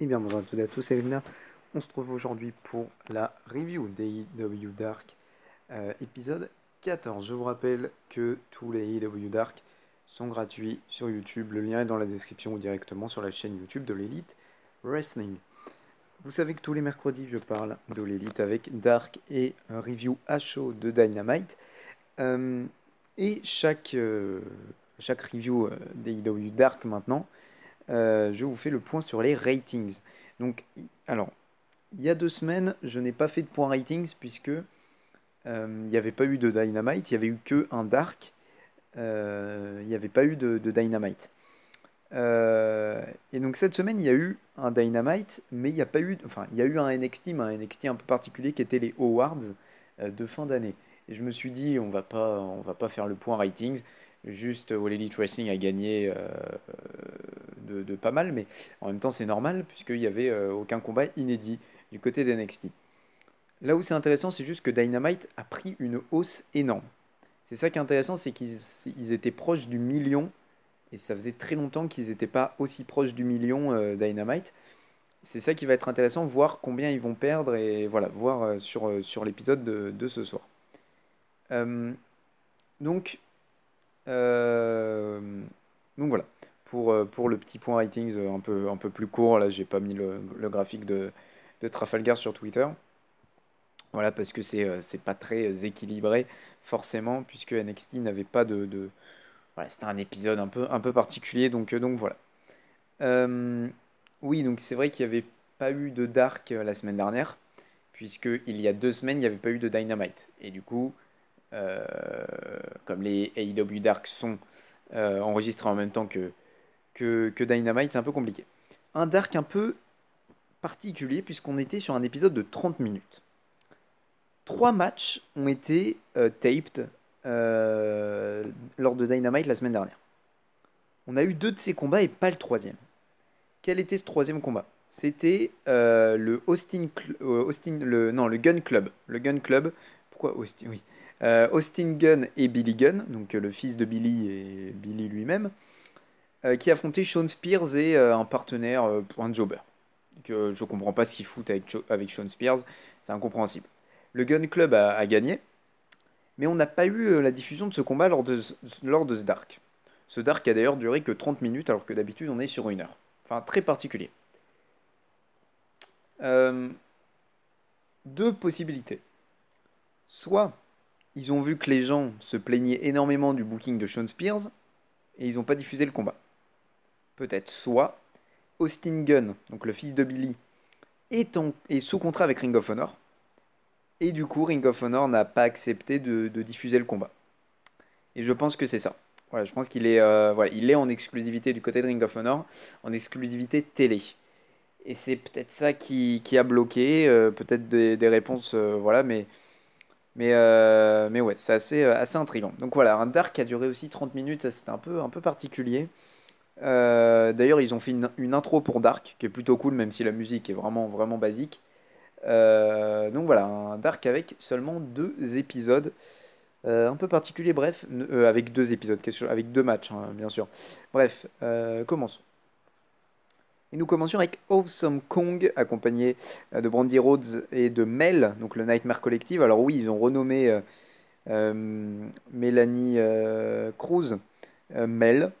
Et bien bonjour à toutes et à tous, c'est Luna. On se trouve aujourd'hui pour la review d'AEW Dark, euh, épisode 14. Je vous rappelle que tous les AEW Dark sont gratuits sur YouTube. Le lien est dans la description ou directement sur la chaîne YouTube de l'Elite Wrestling. Vous savez que tous les mercredis, je parle de l'Elite avec Dark et un review à chaud de Dynamite. Euh, et chaque, euh, chaque review d'AEW Dark maintenant, euh, je vous fais le point sur les ratings. Donc, alors, il y a deux semaines, je n'ai pas fait de point ratings puisque euh, il n'y avait pas eu de Dynamite, il n'y avait eu que un Dark, euh, il n'y avait pas eu de, Dynamite. Et donc cette semaine, il y a eu un Dynamite, mais il n'y a pas eu, enfin, il y a eu un NXT, mais un NXT un peu particulier qui était les Awards de fin d'année. Et je me suis dit, on va pas, on va pas faire le point ratings. Juste, All Elite Wrestling a gagné de, pas mal, mais en même temps, c'est normal puisqu'il n'y avait euh, aucun combat inédit du côté d'NXT. Là où c'est intéressant, c'est juste que Dynamite a pris une hausse énorme. C'est ça qui est intéressant, c'est qu'ils ils étaient proches du million, et ça faisait très longtemps qu'ils n'étaient pas aussi proches du million euh, Dynamite. C'est ça qui va être intéressant, voir combien ils vont perdre, et voilà, voir euh, sur, sur l'épisode de, de ce soir. Donc, donc voilà, pour, euh, pour le petit point ratings euh, un peu, un peu plus court, là j'ai pas mis le, le graphique de, de Trafalgar sur Twitter. Voilà, parce que c'est euh, pas très équilibré, forcément, puisque NXT n'avait pas de, Voilà, c'était un épisode un peu, un peu particulier, donc, donc voilà. Oui, donc c'est vrai qu'il n'y avait pas eu de Dark la semaine dernière, puisque il y a deux semaines, il n'y avait pas eu de Dynamite. Et du coup, comme les AEW Dark sont enregistrés en même temps que, que, Dynamite, c'est un peu compliqué. Un Dark un peu particulier, puisqu'on était sur un épisode de 30 minutes. Trois matchs ont été euh, taped euh, lors de Dynamite la semaine dernière. On a eu deux de ces combats et pas le troisième. Quel était ce troisième combat? C'était euh, le Austin, euh, Austin, non, le Gun Club. Le Gun Club. Pourquoi Austin? Oui. Austin Gunn et Billy Gunn, donc le fils de Billy et Billy lui-même, qui affrontaient Sean Spears et euh, un partenaire euh, pour un jobber. Que je comprends pas ce qu'ils foutent avec, avec Sean Spears, c'est incompréhensible. Le Gun Club a, gagné, mais on n'a pas eu euh, la diffusion de ce combat lors de, lors de ce Dark. Ce Dark a d'ailleurs duré que 30 minutes, alors que d'habitude on est sur une heure. Enfin, très particulier. Euh, deux possibilités. Soit ils ont vu que les gens se plaignaient énormément du booking de Sean Spears et ils n'ont pas diffusé le combat. Peut-être. Soit Austin Gunn, donc le fils de Billy, est, sous contrat avec Ring of Honor et du coup Ring of Honor n'a pas accepté de, diffuser le combat. Et je pense que c'est ça. Voilà, je pense qu'il est, euh, voilà, il est en exclusivité du côté de Ring of Honor, en exclusivité télé. Et c'est peut-être ça qui, a bloqué, euh, peut-être des, réponses, euh, voilà, mais, mais, mais ouais, c'est assez, assez intriguant. Donc voilà, un Dark a duré aussi 30 minutes, ça c'était un peu, un peu particulier. Euh, d'ailleurs, ils ont fait une, intro pour Dark, qui est plutôt cool, même si la musique est vraiment, vraiment basique. Euh, donc voilà, un Dark avec seulement deux épisodes. Euh, un peu particulier, bref, avec deux épisodes, avec deux matchs, hein, bien sûr. Bref, commençons. Et nous commencions avec Awesome Kong, accompagné de Brandy Rhodes et de Mel, donc le Nightmare Collective. Alors oui, ils ont renommé Mélanie Cruz Mel,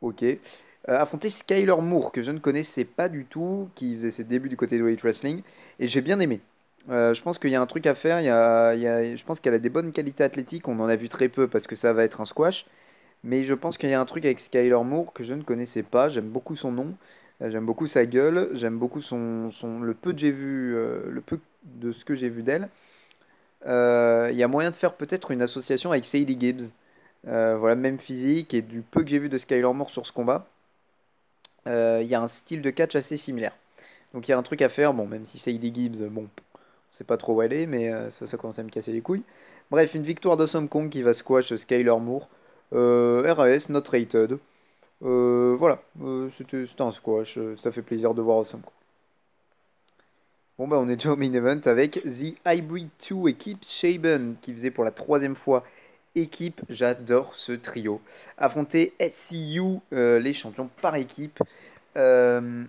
ok. Euh, affronter Skyler Moore, que je ne connaissais pas du tout, qui faisait ses débuts du côté de Weight Wrestling, et j'ai bien aimé. Euh, je pense qu'il y a un truc à faire, il y a, je pense qu'elle a des bonnes qualités athlétiques, on en a vu très peu parce que ça va être un squash, mais je pense qu'il y a un truc avec Skyler Moore que je ne connaissais pas, j'aime beaucoup son nom, euh, j'aime beaucoup sa gueule, j'aime beaucoup son, son- le peu que j'ai vu, le peu de ce que j'ai vu d'elle. Il y a moyen de faire peut-être une association avec Sadie Gibbs, Euh, voilà, même physique, et du peu que j'ai vu de Skyler Moore sur ce combat, euh, il y a un style de catch assez similaire. Donc il y a un truc à faire, bon, même si Sadie Gibbs, bon, on sait pas trop où est, mais euh, ça, ça commence à me casser les couilles. Bref, une victoire d'Awesome Kong qui va squash Skyler Moore. RAS, not rated. Voilà, c'était un squash, ça fait plaisir de voir Awesome Kong. Bon bah on est déjà au main event avec The Hybrid 2 équipe Shaben qui faisait pour la troisième fois équipe, j'adore ce trio. Affronter SCU, euh, les champions par équipe. Euh,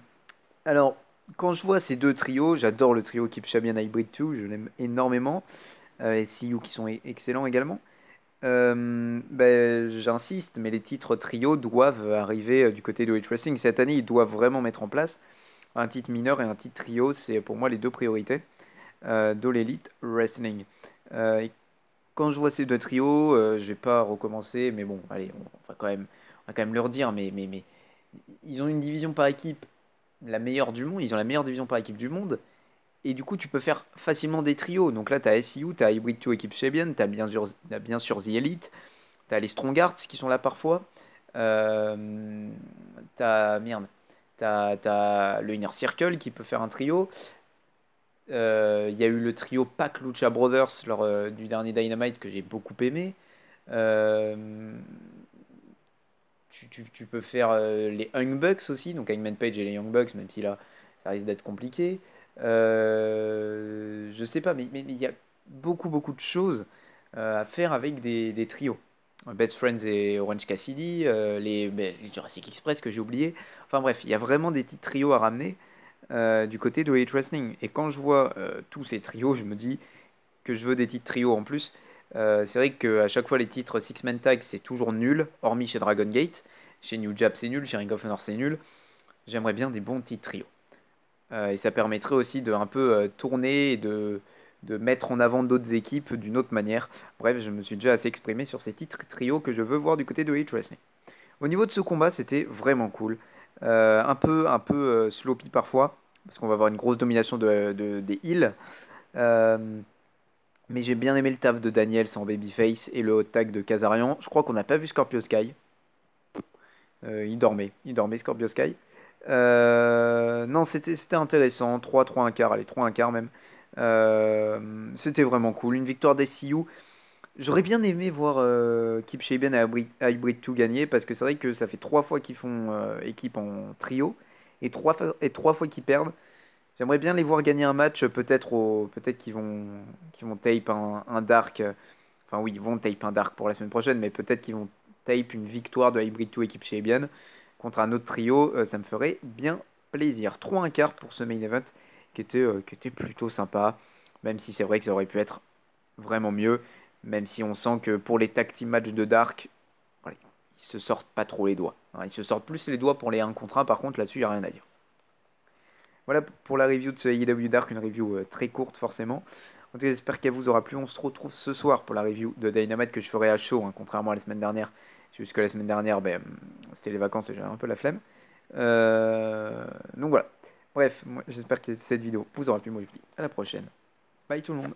alors, quand je vois ces deux trios, j'adore le trio Keep Shabian Hybrid 2, je l'aime énormément. Euh, et CU qui sont excellents également. Euh, ben, J'insiste, mais les titres trio doivent arriver du côté de Weight Wrestling. Cette année, ils doivent vraiment mettre en place un titre mineur et un titre trio. C'est pour moi les deux priorités de l'Elite Wrestling. Quand je vois ces deux trios, euh, je vais pas recommencer, mais bon, allez, on va quand même, on va quand même leur dire, mais, mais, ils ont une division par équipe la meilleure du monde, ils ont la meilleure division par équipe du monde, et du coup, tu peux faire facilement des trios. Donc là, tu as SEU, tu as Hybrid 2 équipe Shabian, tu as bien sûr, as bien sûr The Elite, tu as les Strongarts qui sont là parfois, euh, tu as, le Inner Circle qui peut faire un trio. Euh, Il y a eu le trio Pac Lucha Brothers lors euh, du dernier Dynamite que j'ai beaucoup aimé. Euh, tu, peux faire les Young Bucks aussi, donc Hangman Page et les Young Bucks, même si là, ça risque d'être compliqué. Je sais pas, mais il y a beaucoup, beaucoup de choses à faire avec des, trios. Best Friends et Orange Cassidy, les, les Jurassic Express que j'ai oublié. Enfin bref, il y a vraiment des petits trios à ramener euh, du côté de Elite Wrestling. Et quand je vois euh, tous ces trios, je me dis que je veux des titres trios en plus. Euh, c'est vrai qu'à chaque fois, les titres Six Man Tag, c'est toujours nul, hormis chez Dragon Gate. Chez New Jap, c'est nul. Chez Ring of Honor, c'est nul. J'aimerais bien des bons titres trios. Et ça permettrait aussi de un peu tourner et de, de mettre en avant d'autres équipes d'une autre manière. Bref, je me suis déjà assez exprimé sur ces titres trios que je veux voir du côté de Elite Wrestling. Au niveau de ce combat, c'était vraiment cool. Euh, un peu, un peu euh, sloppy parfois, parce qu'on va avoir une grosse domination de, de- des heals. Euh, mais j'ai bien aimé le taf de Daniel sans babyface et le hot tag de Kazarian. Je crois qu'on n'a pas vu Scorpio Sky. Il dormait, il dormait Scorpio Sky. Non, c'était intéressant. 3, 3, 1 quart, allez, 3, 1 quart même. C'était vraiment cool. Une victoire des CU. J'aurais bien aimé voir euh, Kip et Hybrid, Hybrid 2 gagner parce que c'est vrai que ça fait trois fois qu'ils font euh, équipe en trio et trois, fois- qu'ils perdent. J'aimerais bien les voir gagner un match, peut-être qu'ils vont, tape un, dark. euh, Enfin oui, ils vont tape un dark pour la semaine prochaine, mais peut-être qu'ils vont tape une victoire de Hybrid 2 équipe Ebian contre un autre trio. euh, ça me ferait bien plaisir. 3 un quart pour ce main event qui était plutôt sympa, même si c'est vrai que ça aurait pu être vraiment mieux, même si on sent que pour les tag team matchs de dark, ils se sortent pas trop les doigts. hein. Ils se sortent plus les doigts pour les 1 contre 1, par contre là-dessus il n'y a rien à dire. Voilà pour la review de ce AEW Dark, une review euh, très courte forcément. En tout cas, j'espère qu'elle vous aura plu. On se retrouve ce soir pour la review de Dynamite que je ferai à chaud, hein, contrairement à la semaine dernière. C'est juste que la semaine dernière, ben, c'était les vacances et j'avais un peu la flemme. Euh, Donc voilà. Bref, j'espère que cette vidéo vous aura plu. Moi, je vous dis à la prochaine. Bye tout le monde.